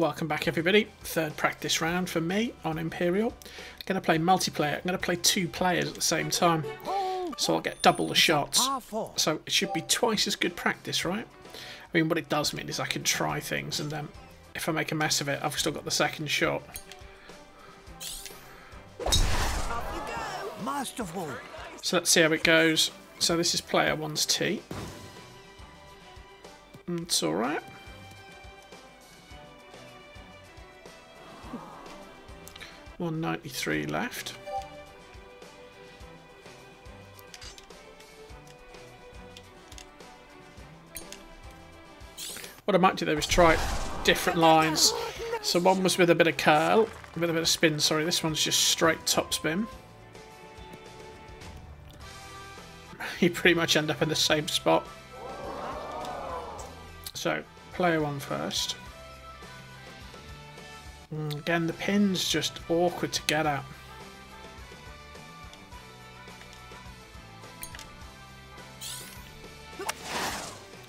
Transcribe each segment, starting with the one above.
Welcome back everybody. Third practice round for me on Imperial. I'm going to play multiplayer. I'm going to play two players at the same time. So I'll get double the shots. So it should be twice as good practice, right? I mean, what it does mean is I can try things and then if I make a mess of it, I've still got the second shot. So let's see how it goes. So this is player one's T. It's alright. One ninety three left. What I might do there is try different lines. So one was with a bit of curl, with a bit of spin, sorry, this one's just straight top spin. You pretty much end up in the same spot. So, player one first. Mm, again, the pin's just awkward to get at.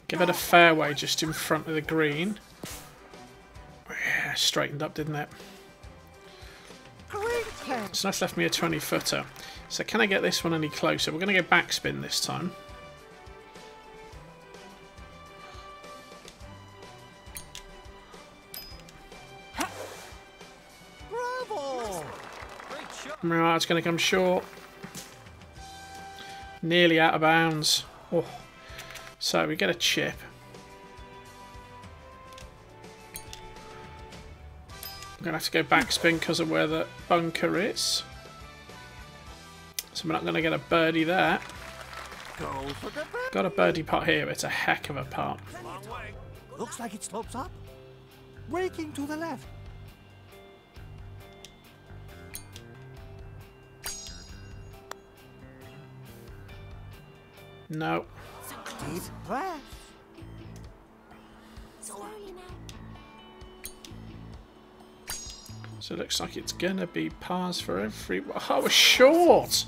Give it a fairway just in front of the green. Yeah, straightened up, didn't it? So that's left me a 20 footer. So can I get this one any closer? We're going to go backspin this time. It's going to come short. Nearly out of bounds. Oh. So we get a chip. I'm going to have to go backspin because of where the bunker is. So we're not going to get a birdie there. Got a birdie pot here. It's a heck of a pot. Looks like it slopes up. Breaking to the left. No. Deep breath. So it looks like it's going to be pars for every... Oh, we're short!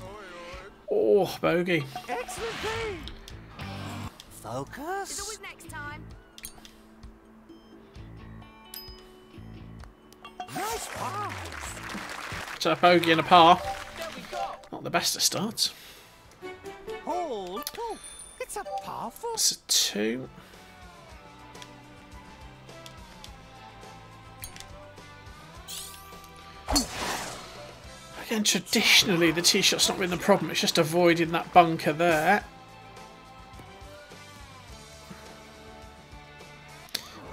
Oh, bogey. Excellent. Focus. Always next time. Nice pass. So a bogey and a par. Not the best of starts. It's a powerful. It's a two. Again, traditionally the tee shot's not been the problem. It's just avoiding that bunker there.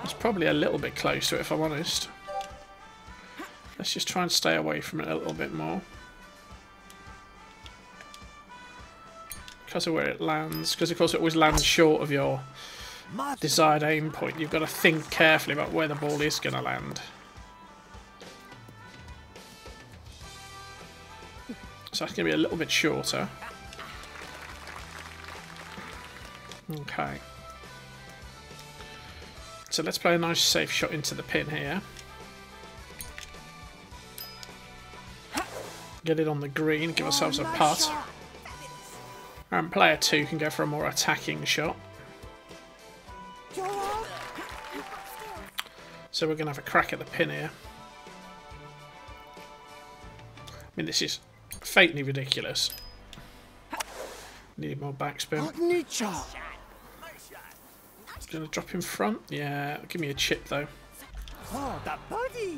It's probably a little bit close to it, if I'm honest. Let's just try and stay away from it a little bit more. Because of where it lands. Because, of course, it always lands short of your desired aim point. You've got to think carefully about where the ball is going to land. So that's going to be a little bit shorter. Okay. So let's play a nice safe shot into the pin here. Get it on the green, give ourselves a putt. And player two can go for a more attacking shot. So we're going to have a crack at the pin here. I mean, this is faintly ridiculous. Need more backspin. Going to drop in front. Yeah, give me a chip though.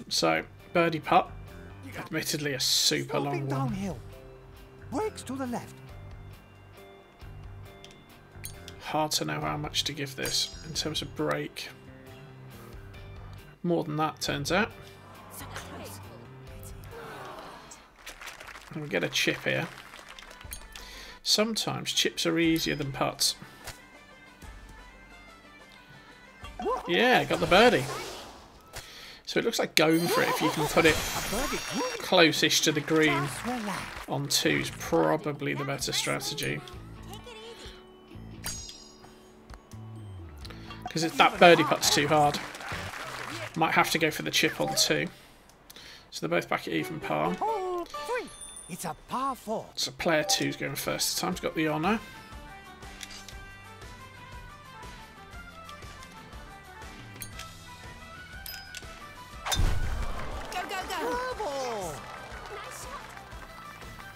So, birdie putt. Admittedly a super long one. Breaks to the left. Hard to know how much to give this in terms of break. More than that, turns out. And we get a chip here. Sometimes chips are easier than putts. Yeah, got the birdie. So it looks like going for it if you can put it closest to the green on two is probably the better strategy. Because that birdie putt's too hard, might have to go for the chip on two. So they're both back at even par. It's a par four. So player two's going first. This time's got the honour.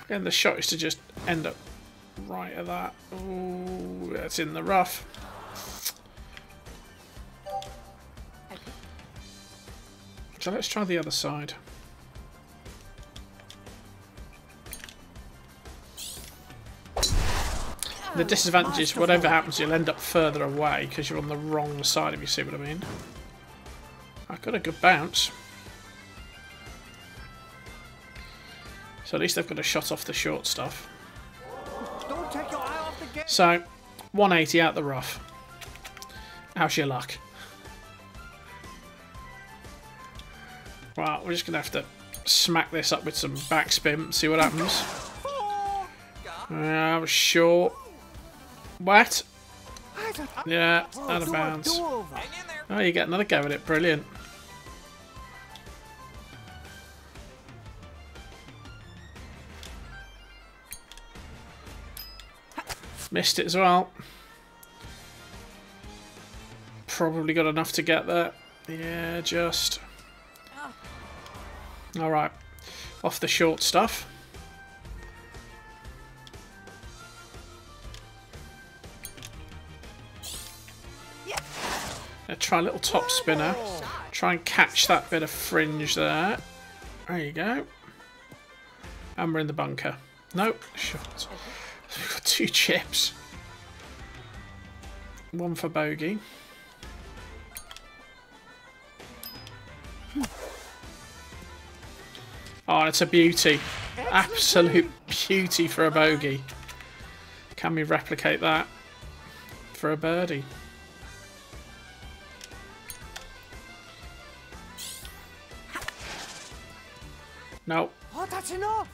And the shot is to just end up right at that. Oh, that's in the rough. So let's try the other side. The oh, disadvantage is whatever happens, you'll end up further away because you're on the wrong side, if you see what I mean. I got a good bounce. So at least they've got a shot off the short stuff. Don't take your eye off the. So, 180 out the rough. How's your luck? Well, we're just going to have to smack this up with some backspin, see what happens. Uh, short. Wet. Yeah, out of bounds. Oh, you get another go at it. Brilliant. Missed it as well. Probably got enough to get there. Yeah, just. Alright. Off the short stuff. Now try a little top spinner. Try and catch that bit of fringe there. There you go. And we're in the bunker. Nope. Short. We've got two chips. One for bogey. Hmm. Oh, it's a beauty. Absolute beauty for a bogey. Can we replicate that for a birdie? No. Oh, that's enough.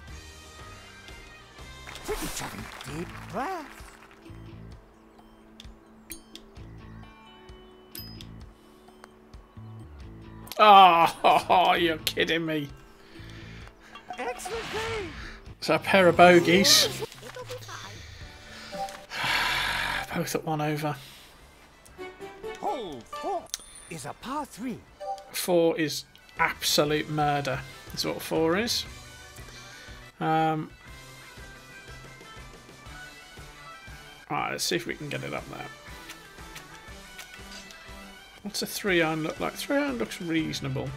Pretty chugging deep breath. Oh, you're kidding me. Excellent play. It's a pair of bogeys. Both at one over. Hole four is a par three. Four is absolute murder. Is what four is. Um, Alright, let's see if we can get it up there. What's a three iron look like? Three iron looks reasonable.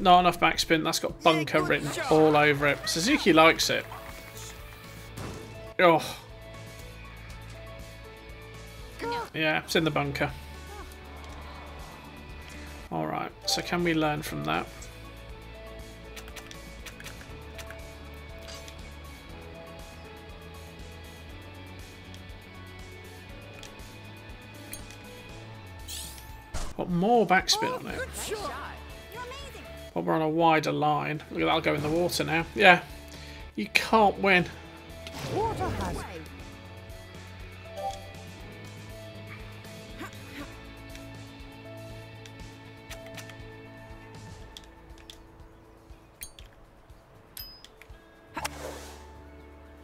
Not enough backspin. That's got bunker written all over it. Suzuki likes it. Oh. Yeah, it's in the bunker. Alright, so can we learn from that? Got more backspin on it. But we're on a wider line. Look at that, I'll go in the water now. Yeah, you can't win. Water has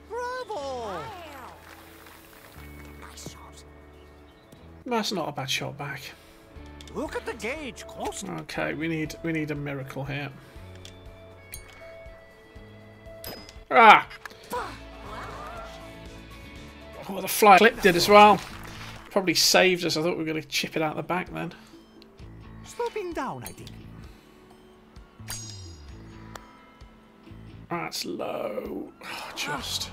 Bravo! That's not a bad shot back. Look at the gauge closely. Okay, we need we need a miracle here. Ah! Oh, the fly clip did as well. Probably saved us. I thought we were going to chip it out the back then. Sloping down, I think. That's low. Oh, just.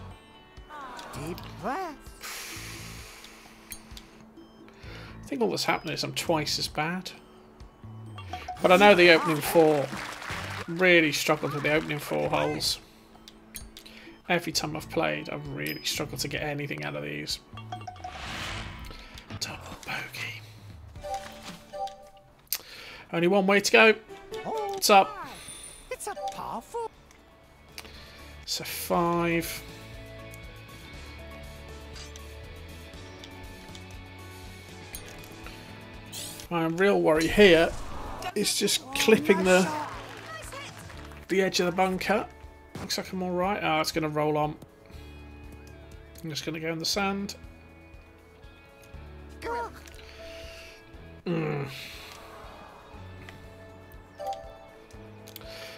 Deep breath. Think all that's happening is I'm twice as bad. But I know the opening four really struggled with the opening four holes. Every time I've played, I've really struggled to get anything out of these. Double bogey. Only one way to go. What's up? It's a par four. So five. My real worry here is just clipping the the edge of the bunker. Looks like I'm alright. Oh, ah, it's going to roll on. I'm just going to go in the sand. Hmm.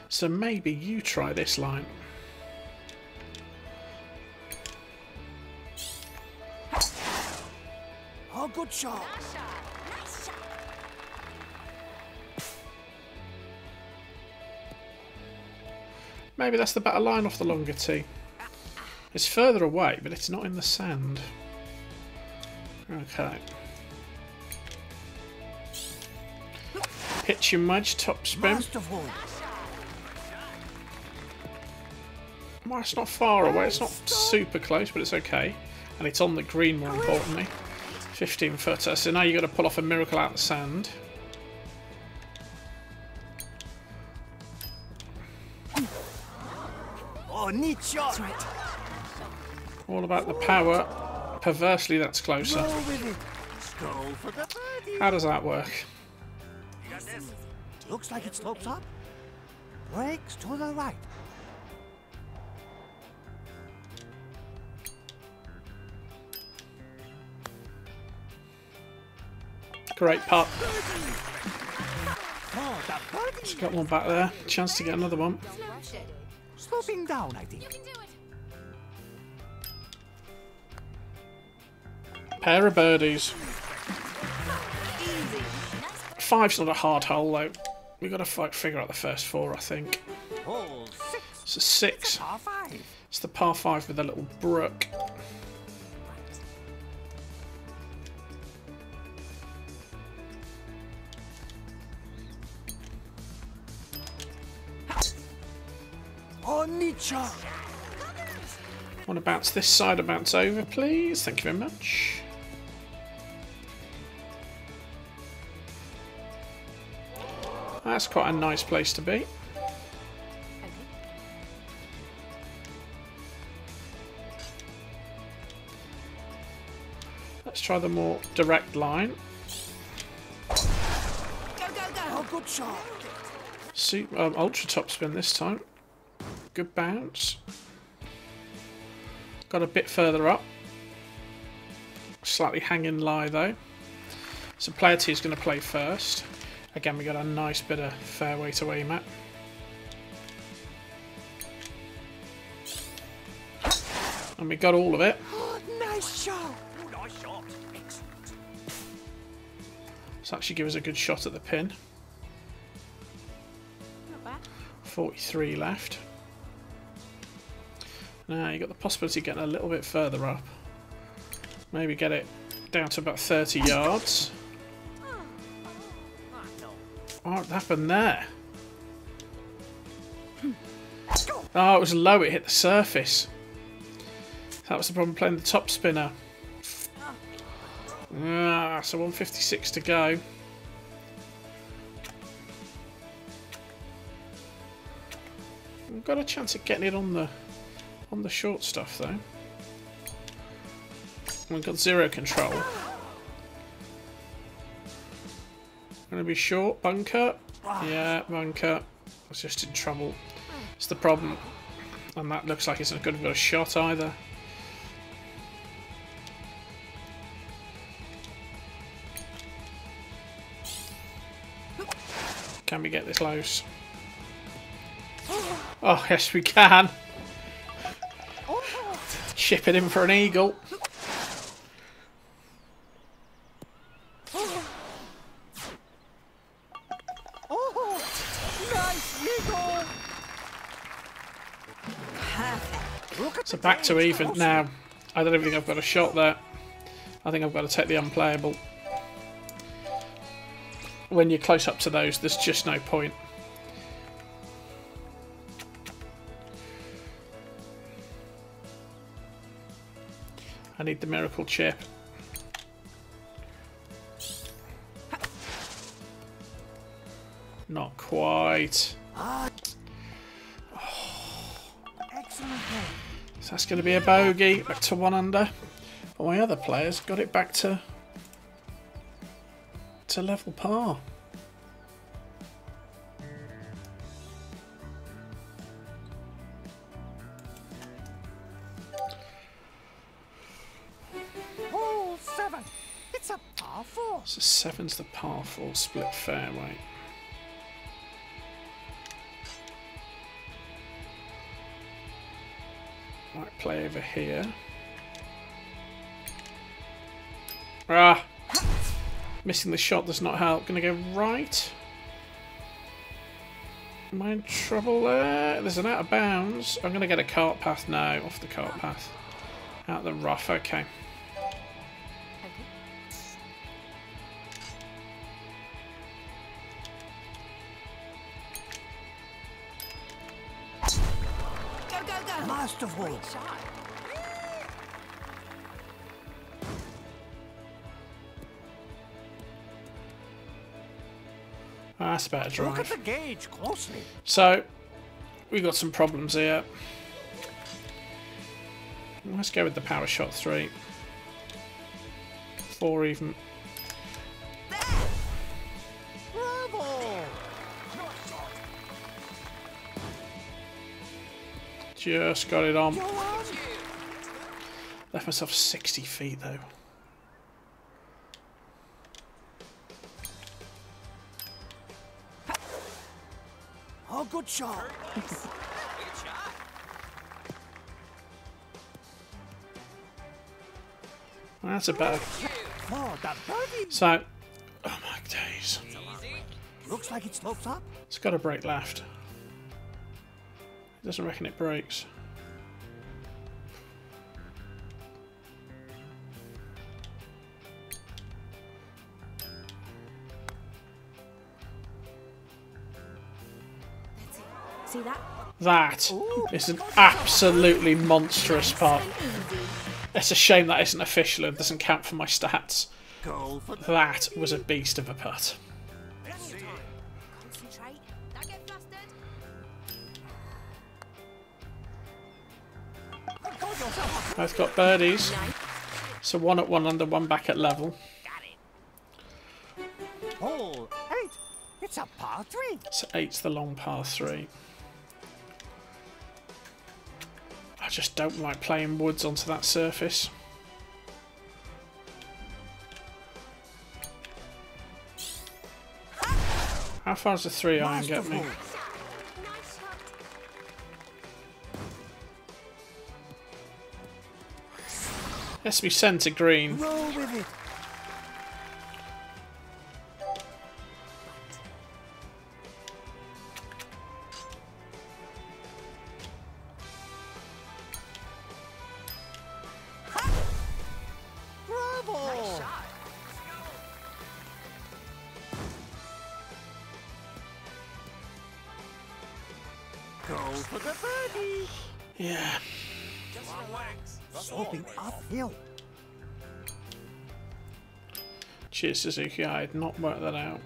So maybe you try this line. Oh, good shot. Maybe that's the better line off the longer tee. It's further away, but it's not in the sand. Okay. Pitch your mudge, top spin. Well, it's not far away. It's not super close, but it's okay. And it's on the green, more importantly. 15 footer. So now you've got to pull off a miracle out of the sand. Oh, neat shot. All about the power. Perversely, that's closer. Go with it. Go for the birdie. How does that work? Looks like it slopes up. Breaks to the right. Great putt. Oh, the. Got one back there. Chance to get another one. Sloping down, I think. Pair of birdies. Five's not a hard hole though. We've got to fight, figure out the first four, I think. Hole six. It's a six. Par five. It's the par five with a little brook. Neat. Want to bounce this side or bounce over, please? Thank you very much. That's quite a nice place to be. Let's try the more direct line. Oh, good shot. Super, um, ultra top spin this time. Good bounce. Got a bit further up. Slightly hanging lie though. So player two is going to play first. Again, we got a nice bit of fairway to aim at. And we got all of it. Oh, nice shot. Oh, nice shot. Actually give us a good shot at the pin. Not bad. 43 left. Now you got the possibility of getting a little bit further up. Maybe get it down to about 30 yards. What happened there? Oh, it was low, it hit the surface. That was the problem playing the top spinner. Ah, so 156 to go. We've got a chance of getting it on the on the short stuff though. We've got zero control. Gonna be short, bunker. Yeah, bunker. I was just in trouble. It's the problem. And that looks like it's not good of a shot either. Can we get this close? Oh, yes we can. Ship it in for an eagle. Oh, nice eagle. So back to even now. I don't even think I've got a shot there. I think I've got to take the unplayable. When you're close up to those, there's just no point. Need the miracle chip. Not quite. So that's going to be a bogey, back to one under. But my other players got it back to to level par. A four. So seven's the par four split fairway. Might play over here. Ah! Missing the shot does not help. Gonna go right. Am I in trouble there? There's an out of bounds. I'm gonna get a cart path now. Off the cart path. Out the rough. Okay. A better Look at the gauge closely. So, we've got some problems here. Let's go with the power shot three. Four even. Just got it on. Left myself 60 feet though. Oh, good shot. That's a better. Oh. So, oh my days. Looks like it slopes up. It's got a break left. It doesn't reckon it breaks. That? Is an absolutely monstrous putt. It's a shame that isn't official and doesn't count for my stats. That was a beast of a putt. Concentrate. Don't get flustered. Both got birdies. So one at one under, one back at level. hole eight. It's a par three. So eight's the long par three. Just don't like playing woods onto that surface. How far does the three iron get me? Nice. Has to be centre green. Cheers, Suzuki. I had not worked that out.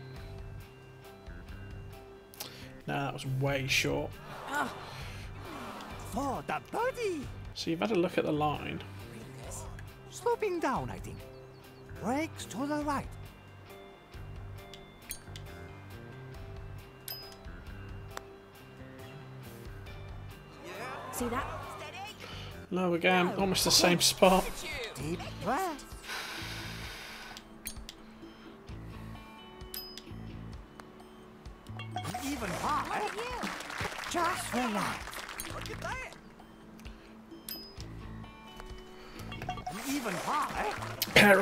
No, that was way short. Ah, for the birdie. So you've had a look at the line. Sloping down, I think. Breaks to the right. See that? Low again, almost the same spot. Deep breath.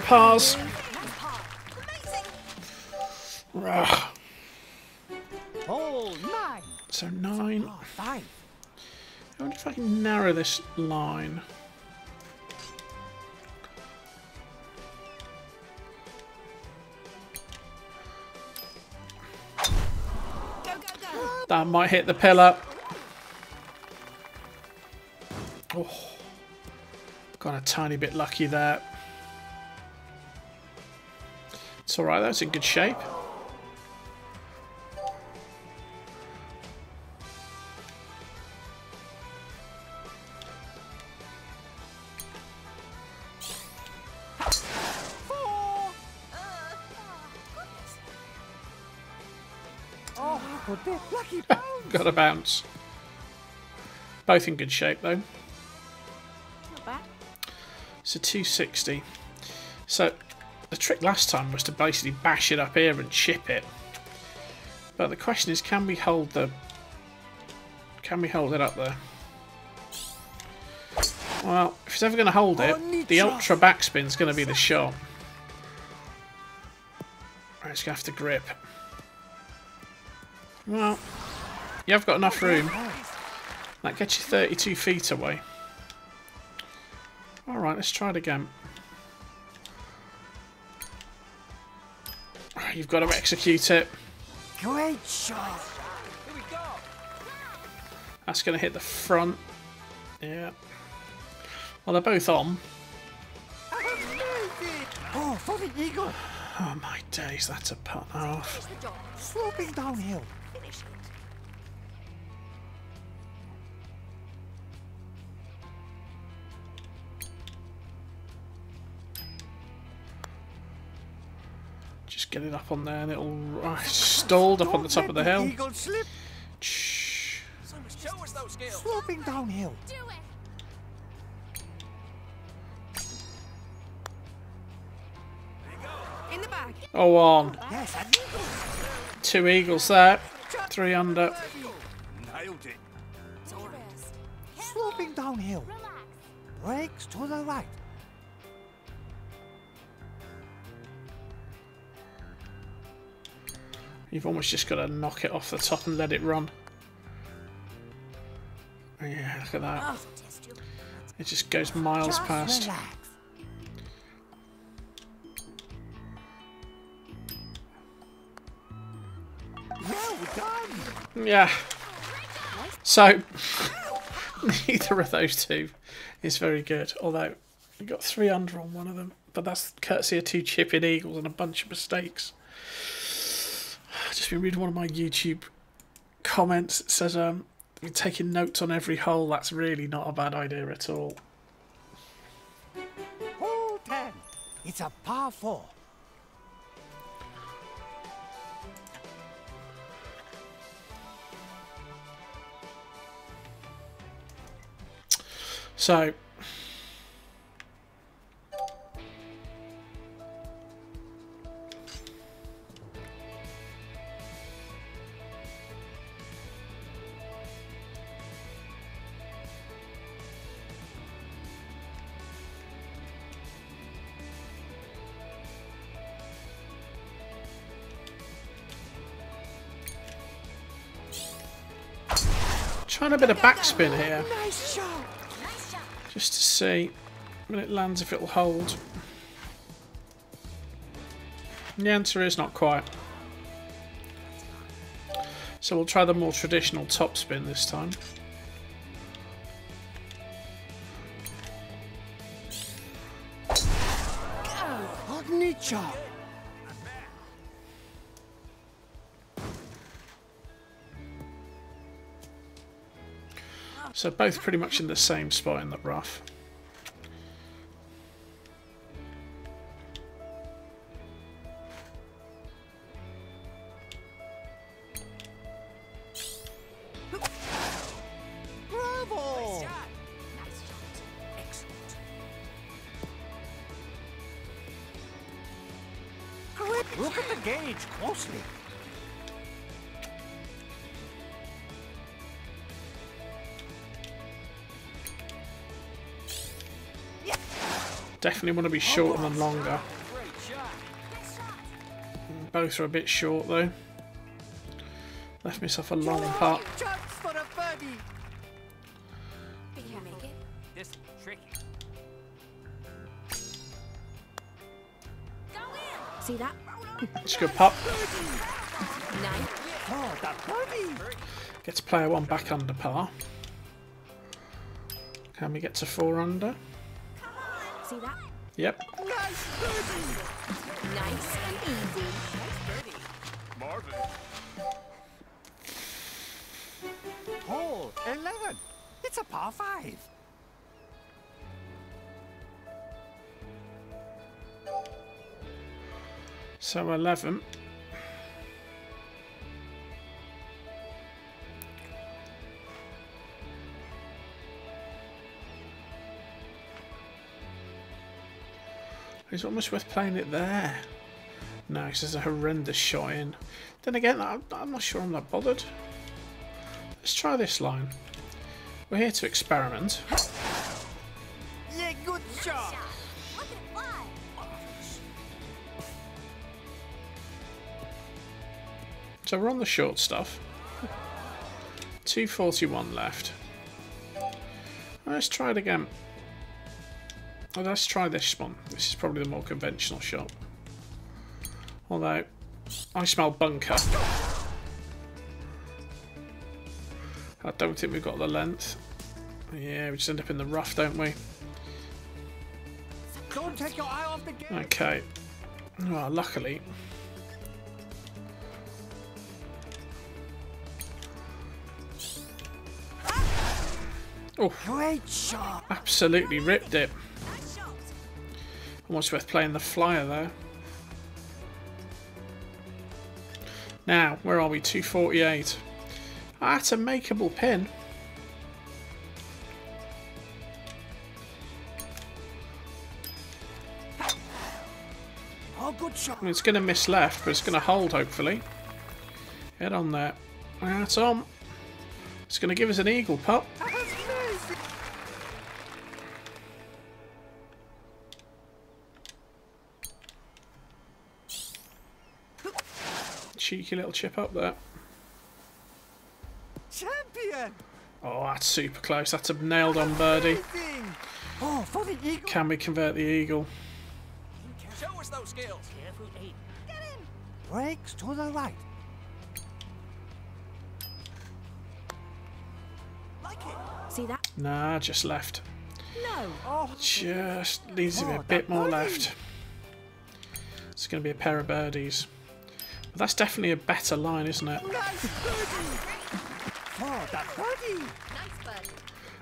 Pair of pars. Nice part. Amazing. Rah. So nine. I wonder if I can narrow this line. That might hit the pillar. Oh, got a tiny bit lucky there. Alright it's in good shape. Four. Oh, good bit. Lucky bounce. Got a bounce. Both in good shape though. Not bad. So 260. So the trick last time was to basically bash it up here and chip it. But the question is, can we hold the... Can we hold it up there? Well, if it's ever going to hold it, the ultra backspin's going to be the shot. Right, it's going to have to grip. Well, you have got enough room. That gets you 32 feet away. Alright, let's try it again. You've got to execute it. Great shot. That's going to hit the front. Yeah. Well, they're both on. Oh, for the eagle. Oh my days, that's a putt off. Finish the job. Sloping downhill. Get it up on there and it'll... Oh, it's stalled up on the top of the hill. Eagle slip. Shh. Show us those skills. Sloping downhill. Do it. In the bag. Oh, on. Yes, an eagle. Two eagles there. Three under. Nailed it. Sloping downhill. Relax. Breaks to the right. You've almost just got to knock it off the top and let it run. Yeah, look at that. Test you. It just goes miles past. relax. Well done. Yeah. So, neither of those two is very good. Although, we got three under on one of them. But that's courtesy of two chipping eagles and a bunch of mistakes. Just been reading one of my YouTube comments. It says, um, you're taking notes on every hole. That's really not a bad idea at all. Hole 10. It's a par 4. So, a bit of backspin here. Nice shot. Nice shot. just to see when it lands if it'll hold. The answer is not quite. So we'll try the more traditional topspin this time. Oh, So both pretty much in the same spot in the rough. Definitely want to be shorter than longer. Great shot. Nice shot. Both are a bit short though. Left myself a long putt. Chance a birdie. Think you make it? This is tricky. Go in. See that? It's a good putt. Nice. Oh, that birdie. Gets player one back under par. Can we get to four under? See that? Yep. Nice birdie. Nice and easy. Marvin. Hole 11. It's a par 5. So 11. It's almost worth playing it there. No, because there's a horrendous shot in. Then again, I'm, I'm not sure I'm not bothered. Let's try this line. We're here to experiment. Yeah, good shot. Look at it fly. So we're on the short stuff. 241 left. Let's try it again. Oh, let's try this one. This is probably the more conventional shot. Although, I smell bunker. I don't think we've got the length. Yeah, we just end up in the rough, don't we? Don't take your eye off the game. Okay. Well, luckily. Oh, Great shot. absolutely ripped it. Almost worth playing the flyer there. Now, where are we? 248. Ah, That's a makeable pin. Oh, good shot. It's going to miss left, but it's going to hold, hopefully. Head on there. That's on. It's going to give us an eagle putt. Cheeky little chip up there. Champion. Oh, that's super close. That's a nailed on birdie. Amazing. Oh, for the eagle. Can we convert the eagle? Show us those skills. Careful, eight. Breaks to the right. Like it. See that? Nah, just left. No. Oh, Just needs to be a Oh, bit more birdie. left. It's going to be a pair of birdies. That's definitely a better line, isn't it? nice birdie. Oh, that birdie. Nice birdie.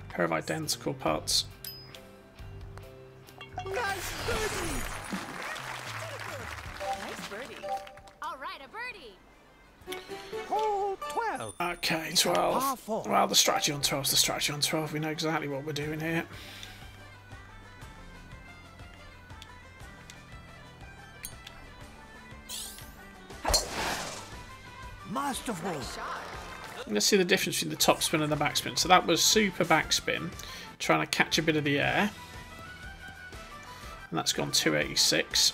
pair of identical putts. Nice birdie. Nice birdie. All right, a birdie. Hole 12. Okay, It's a par 12. four. Well, the strategy on 12 is the strategy on 12. We know exactly what we're doing here. Masterful. Let's see the difference between the top spin and the backspin. So that was super backspin, trying to catch a bit of the air. And that's gone 286.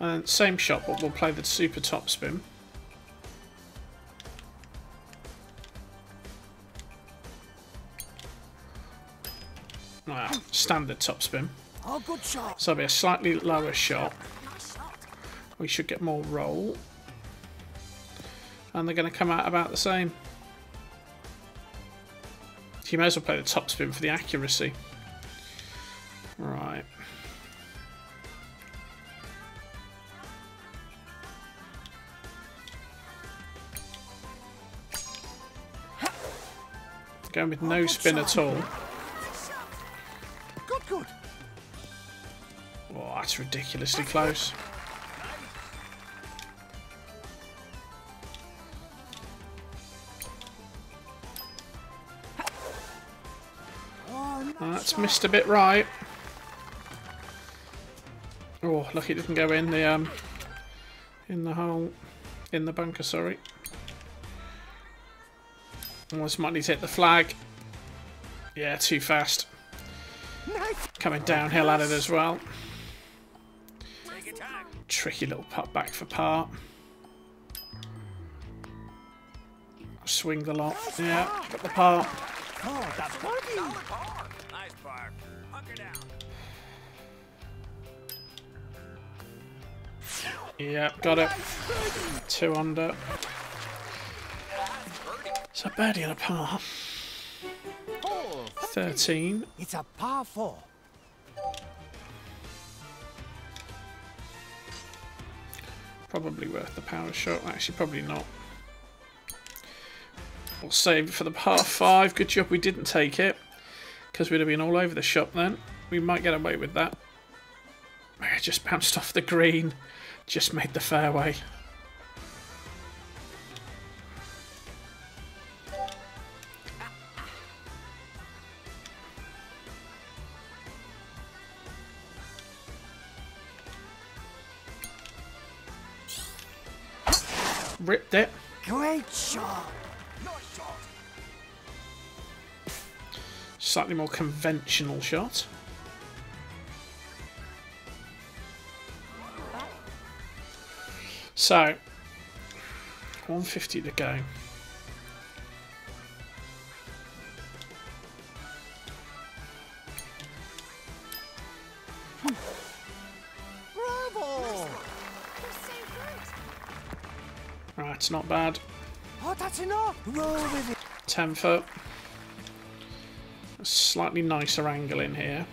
And same shot, but we'll play the super top spin. Ah, standard top spin. Good shot. So it'll be a slightly lower shot. We should get more roll. And they're going to come out about the same. So you may as well play the top spin for the accuracy. Right. Going with no spin at all. Good, good. Oh, that's ridiculously close. That's missed a bit right. Oh, lucky it didn't go in the um in the hole in the bunker, sorry. Almost might need to hit the flag. Yeah, too fast. Coming downhill at it as well. Tricky little putt back for par. Swing the lot. Yeah, got the par. Yeah, got it. Two under. So birdie and a par. 13. It's a par four. Probably worth the power shot. Actually, probably not. We'll save it for the par 5. Good job we didn't take it because we'd have been all over the shop then. We might get away with that. I just bounced off the green, just made the fairway. Ripped it. Great shot. Slightly more conventional shot. So, 150 to go. Bravo. You're so good. Right, it's not bad. Oh, that's enough. Roll with it. 10 foot. Slightly nicer angle in here.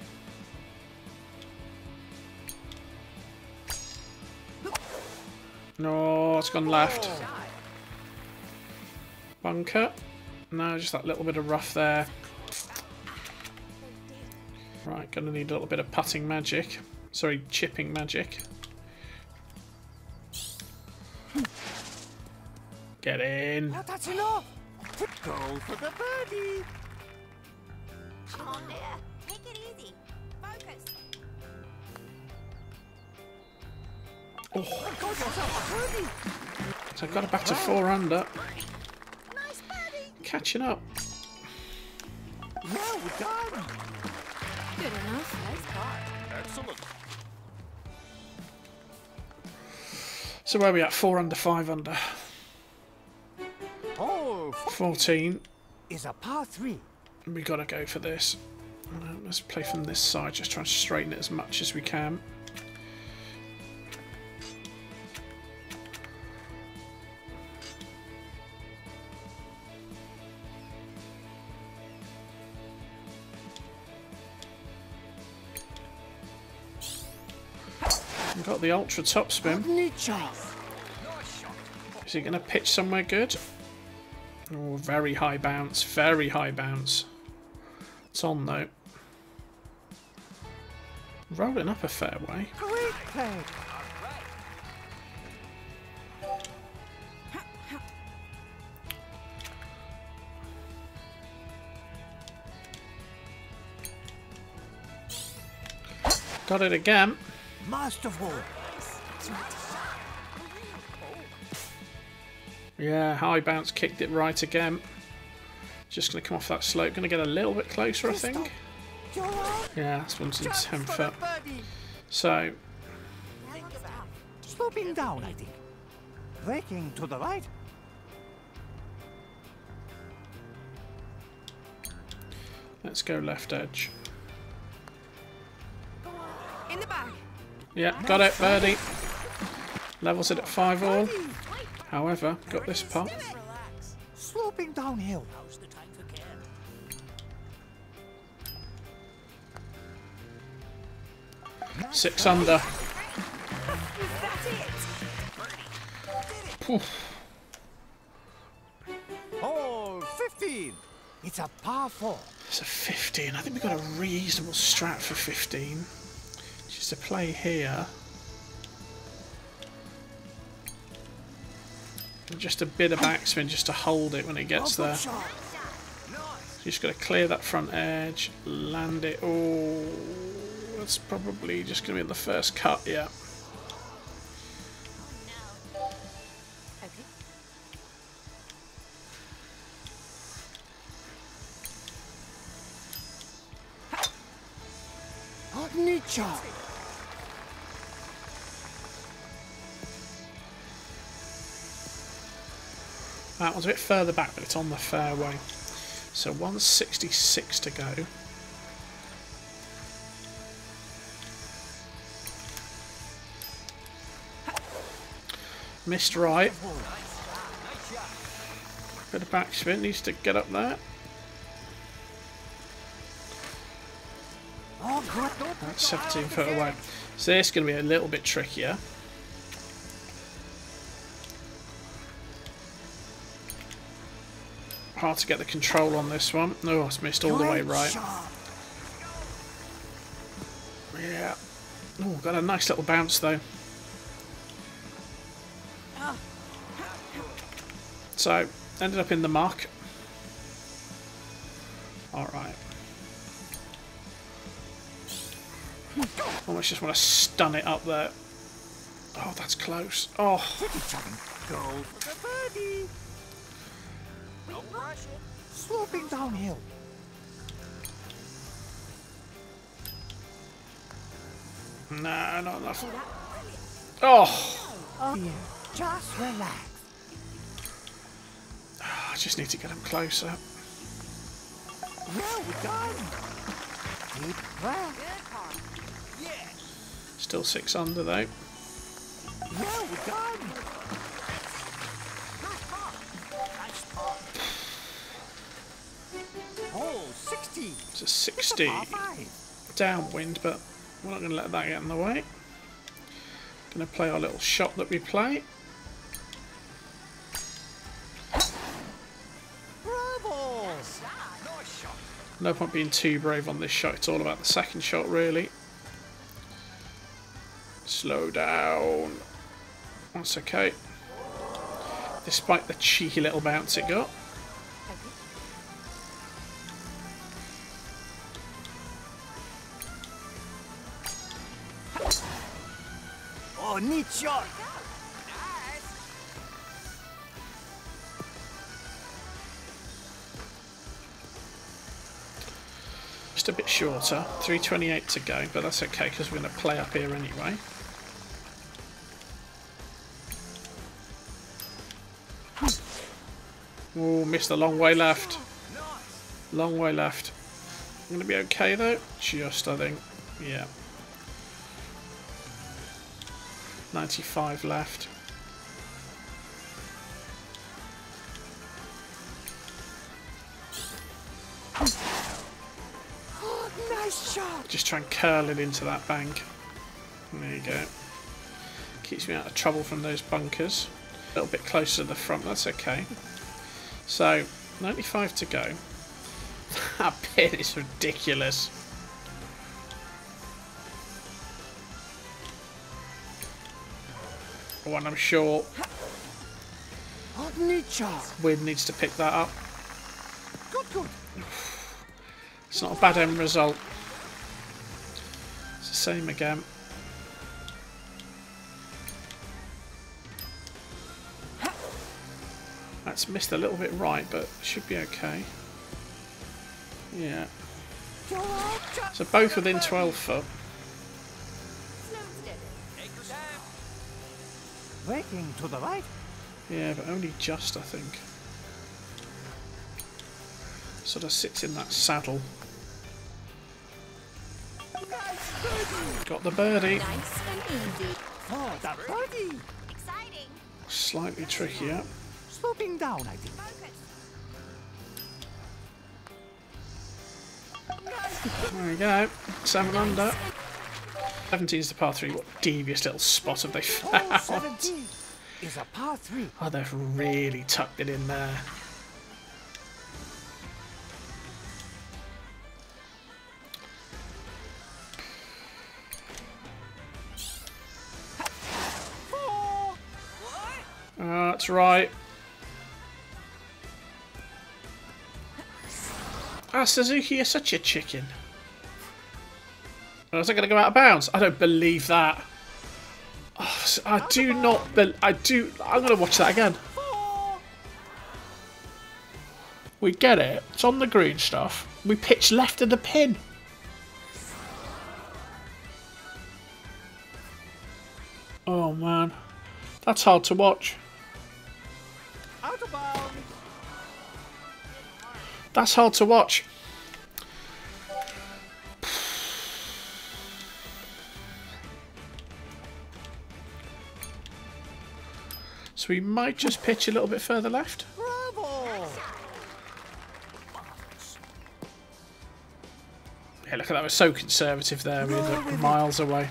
No, it's gone left. Bunker. No, just that little bit of rough there. Right, gonna need a little bit of putting magic. Sorry, chipping magic. Get in. Oh, that's enough. Go for the birdie. So I got it back to four under. Catching up. Well done. Good enough. Nice part. Excellent. So where are we at? Four under, five under. Oh, 14. is a par three. We got to go for this. Uh, Let's play from this side, just try and straighten it as much as we can. The ultra top spin. Is he going to pitch somewhere good? Oh, very high bounce, very high bounce. It's on though. Rolling up a fair way. Got it again. Masterful. Yeah, high bounce kicked it right again. Just going to come off that slope. Going to get a little bit closer, I think. Yeah, this one's in 10 for foot. So, Sloping down, I think. Breaking to the right. let's go left edge. In the back. Yeah, got it, birdie. Levels it at 5 all. However, got this pot. Sloping downhill. Now's the time for care. Six under. Poof. Oh, 15. It's a par four. It's a 15. I think we've got a reasonable strat for 15. Just to play here. Just a bit of backspin just to hold it when it gets there. Just got to clear that front edge, land it. Oh, that's probably just going to be the first cut, yeah. Okay. Oh, That one's a bit further back, but it's on the fairway. So 166 to go. Missed right. Bit of backspin, needs to get up there. That's 17 foot away. So this is going to be a little bit trickier. Hard to get the control on this one. Oh, it's missed all the way right. Yeah. Oh, got a nice little bounce though. So, ended up in the mark. Alright. Almost just want to stun it up there. Oh, that's close. Oh, Sloping downhill. No, not enough. Oh, Oh, yeah. Just relax. Ah, I just need to get him closer. Well done. Deep breath. Good call. Still six under though. Well done. 60. It's a 60 downwind, but we're not going to let that get in the way. Going to play our little shot that we play. Bravo. Nice shot. No point being too brave on this shot. It's all about the second shot, really. Slow down. That's okay. Despite the cheeky little bounce it got. Just a bit shorter. 328 to go, but that's okay because we're going to play up here anyway. Oh, missed a long way left. Long way left. Going to be okay though. Just, I think. Yeah. 95 left. Oh, nice shot. Just try and curl it into that bank. There you go. Keeps me out of trouble from those bunkers. A little bit closer to the front, that's okay. So, 95 to go. That pin is ridiculous. One I'm sure. Wind needs to pick that up. Good, good. It's not a bad end result. It's the same again. That's missed a little bit right, but should be okay. Yeah. Go out. Just So both within 12 foot. Breaking to the right. Yeah, but only just, I think. Sort of sits in that saddle. Got the birdie. Nice and easy. For the birdie. Exciting. Slightly trickier. Sloping down, I think. Focus. There we go. Seven under. 17 is the par 3. What devious little spot have they Oh, found? 17 is a par 3. Oh, they've really tucked it in there. Uh, that's right. Ah, Suzuki, you're such a chicken. Oh, is it going to go out of bounds? I don't believe that. Oh, I do not. I do. I'm going to watch that again. We get it. It's on the green stuff. We pitch left of the pin. Oh man, that's hard to watch. Out of bounds. That's hard to watch. So we might just pitch a little bit further left. Bravo. Yeah, look at that. We're so conservative there. We're like miles away.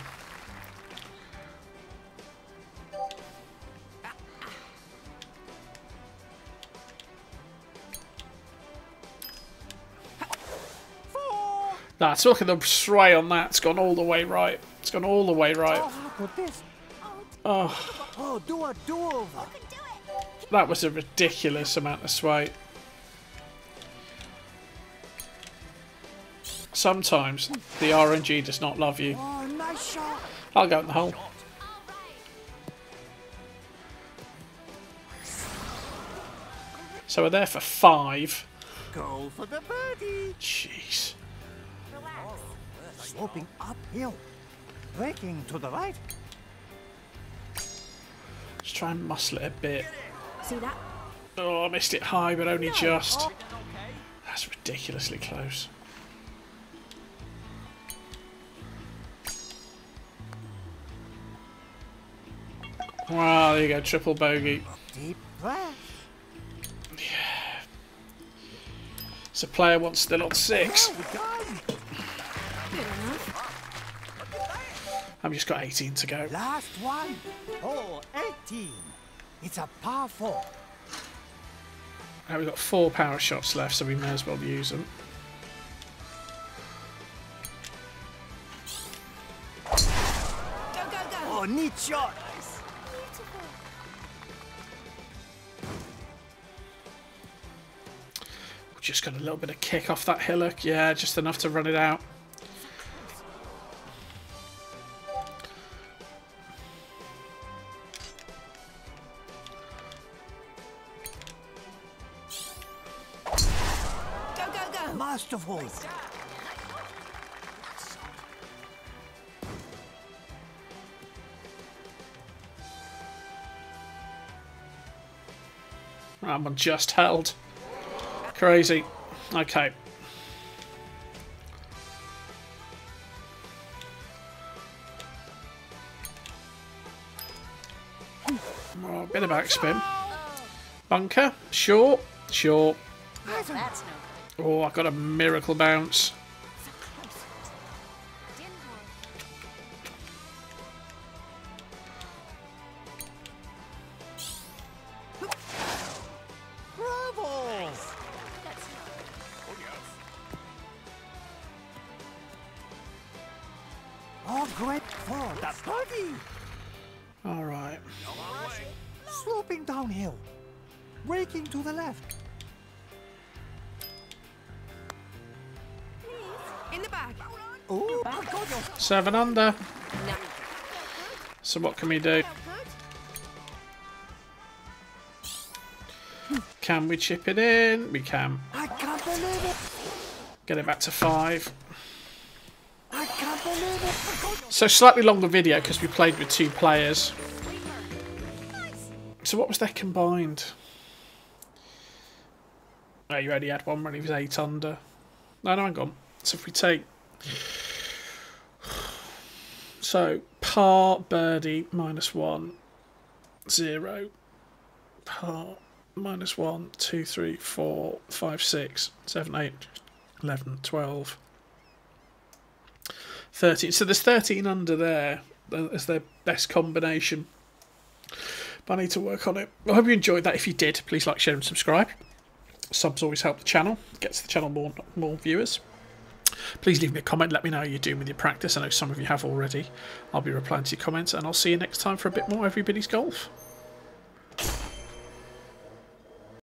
That's look at the sway on that. It's gone all the way right. It's gone all the way right. Oh, look at this. Oh. Oh, do a do-over. Do that was a ridiculous amount of swipe. Sometimes the RNG does not love you. Oh, nice. I'll go in the hole. So we're there for five. Go for the birdie. Jeez. Relax. Sloping uphill. Breaking to the right. Just try and muscle it a bit. See that? Oh, I missed it high, but only just. Oh. That's ridiculously close. Wow, there you go, triple bogey. Deep breath. So player one's still on six. I've just got 18 to go. Last one. Hole 18. It's a par four. Now we've got four power shots left, so we may as well use them. Go, go, go. Oh, neat shot. Just got a little bit of kick off that hillock. Yeah, just enough to run it out. I'm just held. Crazy. Okay. Oh, bit of backspin. Bunker. Short. Short. That's no good. Oh, I got a miracle bounce. For the birdie. All right. Sloping downhill. Breaking to the left. In the back. Oh, my. Seven under. No. So what can we do? Can we chip it in? We can. I can't believe it. Get it back to five. I can't believe it. So slightly longer video because we played with two players. So what was their combined? Oh, you only had one when he was eight under. No, no, I'm gone. So if we take... So, par, birdie, minus one, zero. Par, minus one, two, three, four, five, six, seven, eight, eleven, twelve. 13. So there's 13 under there uh, as their best combination. But I need to work on it. I hope you enjoyed that. If you did, please like, share, and subscribe. Subs always help the channel, gets the channel more more viewers. Please leave me a comment. Let me know how you're doing with your practice. I know some of you have already. I'll be replying to your comments, and I'll see you next time for a bit more Everybody's Golf.